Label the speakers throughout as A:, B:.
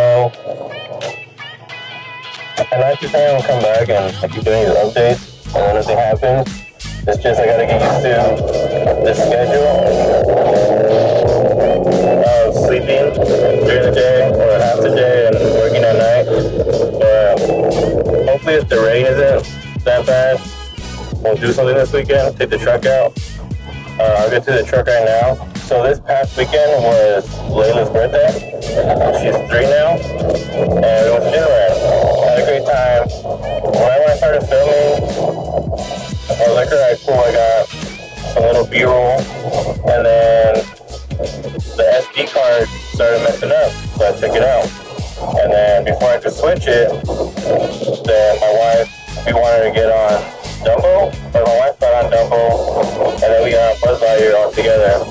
A: So, I'm not just I'm gonna come back and I keep doing these updates, and when nothing happens, it's just I gotta get used to the schedule of sleeping during the day or half the day and working at night. But hopefully, if the rain isn't that bad, we'll do something this weekend. Take the truck out. Uh, I'll get to the truck right now. So this past weekend was Layla's birthday. She's three now, and it was Disneyland. Had a great time. Right when I started filming, I was like, alright, cool. I got some little B-roll, and then the SD card started messing up, so I took it out. And then before I could switch it, then my wife, we wanted to get on Dumbo, but my wife got on Dumbo, and then we got on Buzz Lightyear all together.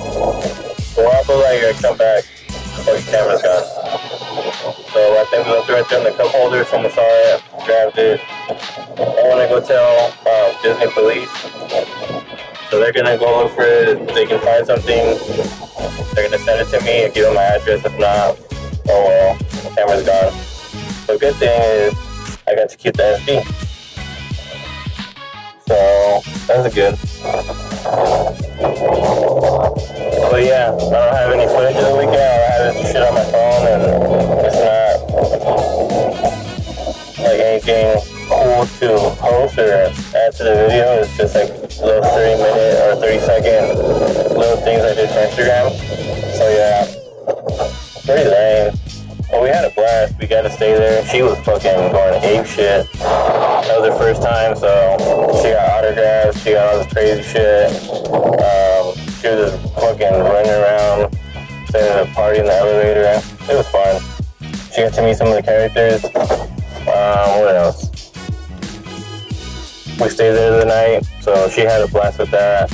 A: So I Buzz Lightyear come back, the camera's gone. So I think we it right there in the cup holder, someone saw it, grabbed it. I want to go tell uh, Disney police. So they're gonna go look for it. If they can find something, they're gonna send it to me and give them my address. If not, oh well, the camera's gone. The good thing is I got to keep the SD. So that's a good. But yeah, I don't have any footage of the weekend. This shit on my phone and it's not like anything cool to post or add to the video. It's just like little 30 minute or 30 second little things I did for Instagram. So yeah, pretty lame. But we had a blast. We got to stay there. She was fucking going ape shit. That was her first time, so she got autographs. She got all this crazy shit. Um, she was just fucking running around, setting a party in the elevator. It was fun. She got to meet some of the characters. Um, what else? We stayed there the night, so she had a blast with that.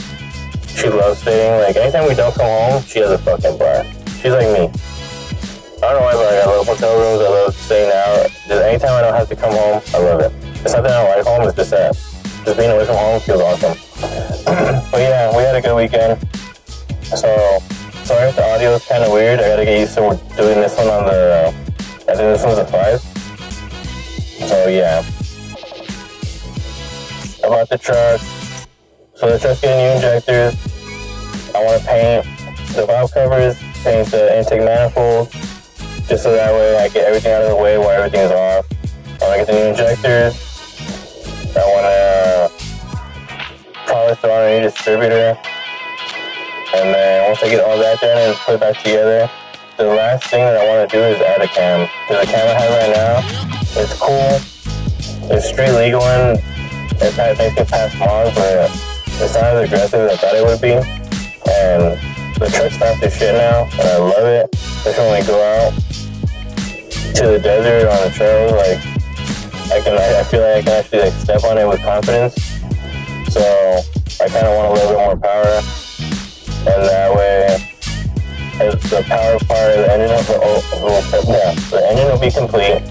A: She loves staying. Like anytime we don't come home, she has a fucking blast. She's like me. I don't know why, but I love hotel rooms. I love staying out. Just anytime I don't have to come home, I love it. It's not that I don't like home. It's just that just being away from home feels awesome. but yeah, we had a good weekend. So sorry the audio is kind of weird. I gotta get used to doing this one on the. Uh, I think this one's a five. So yeah. About the truck. So the truck's getting new injectors. I want to paint the valve covers, paint the intake manifold, just so that way I get everything out of the way while everything is off. I want to get the new injectors. I want to uh, polish the R&D distributor. And then once I get all that done and put it back together, the last thing that I want to do is add a cam. Because the cam I have right now, it's cool. It's street legal and it makes me pass laws, but it's not as aggressive as I thought it would be. And the truck's not this shit now, and I love it. Just when we go out to the desert on the trail, like I can, I feel like I can actually like step on it with confidence. So I kind of want a little bit more power, and that way, the power part of the engine will, will, yeah, the engine will be complete,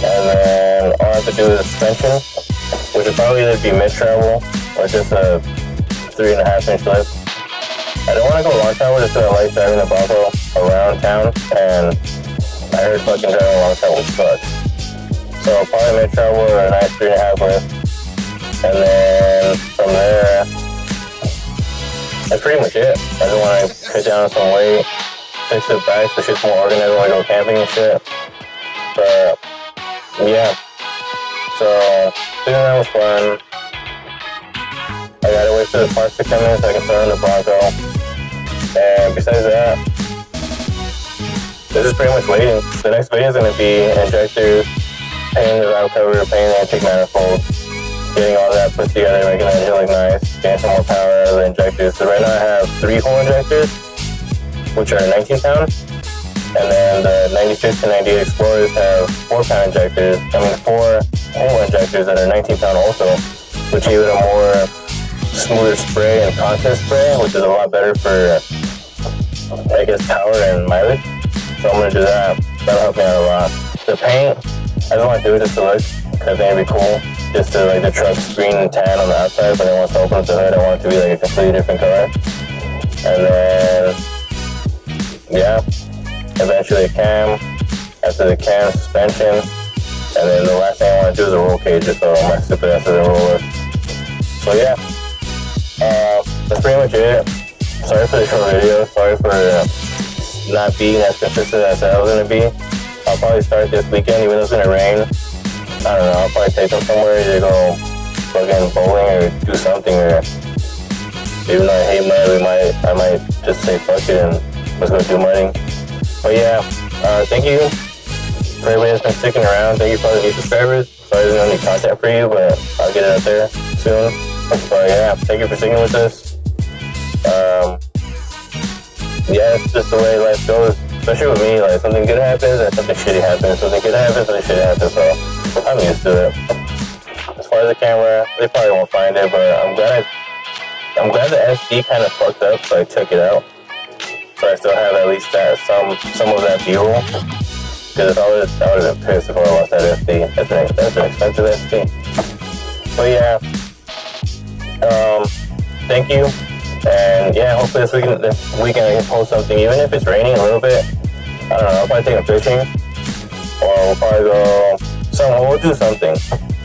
A: and then all I have to do is suspension, which would probably either be mid travel or just a three and a half inch lift. I don't want to go long travel just because I like driving the Bronco around town, and I heard fucking driving long travel sucks. So I'll probably mid travel or a nice three and a half lift, and then from there, that's pretty much it. I just want to cut down some weight, fix the bike so shit's more organized when I go camping and shit. But yeah, so doing that was fun. I gotta wait for the parts to come in so I can start on the Bronco. And besides that, this is pretty much waiting. The next video is gonna be injectors, painting the valve cover, painting the intake manifold, getting all that put together, making engine look nice, some more power out of the injectors. So right now I have three hole injectors, which are 19 pound. And then the 96 and 98 Explorers have four pound injectors. I mean four hole injectors that are 19 pound also, which give it a more smoother spray and content spray, which is a lot better for, I guess, power and mileage. So I'm gonna do that. That'll help me out a lot. The paint, I don't want to do it just to look, because I think it'd be cool. Just to like the truck's green and tan on the outside, but then once I open up the hood, I want it to be like a completely different color. And then, yeah, eventually a cam, after the cam suspension, and then the last thing I want to do is a roll cage, just so my stupid ass doesn't roll it. So yeah, uh, that's pretty much it. Sorry for the short video. Sorry for uh, not being as consistent as I was gonna be. I'll probably start this weekend, even though it's gonna rain. I don't know. I'll probably take them somewhere, either go fucking bowling or do something, or even though I hate money, we might, I might just say fuck it and let's go do mudding. But yeah, uh, thank you for everybody that's been sticking around. Thank you for all the new subscribers. Sorry there's no new content for you, but I'll get it out there soon. But yeah, thank you for sticking with us. Um, yeah, it's just the way life goes. Especially with me, like something good happens and something shitty happens. Something good happens, something shitty happens. So I'm used to it. As far as the camera, they probably won't find it, but I'm glad I, I'm glad the SD kind of fucked up, so I took it out. So I still have at least that some some of that B-roll. Because if I was, I would have been pissed if I lost that SD. That's an that's an expensive SD. But yeah. Um, thank you. And yeah, hopefully this weekend this weekend I can post something, even if it's raining a little bit. I don't know, I'll probably take fishing. Or we'll probably go we'll do something.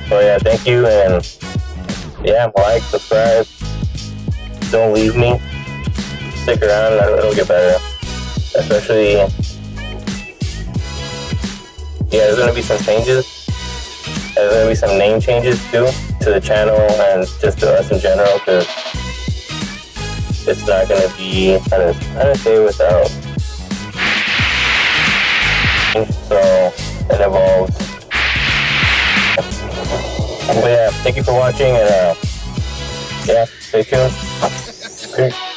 A: So yeah, thank you and yeah, like, subscribe. Don't leave me. Stick around, it'll get better. Especially yeah, there's gonna be some changes. There's gonna be some name changes too to the channel and just to us in general because it's not gonna be how to, how to say without. So it evolves. But yeah, thank you for watching and uh, yeah, stay tuned. Peace.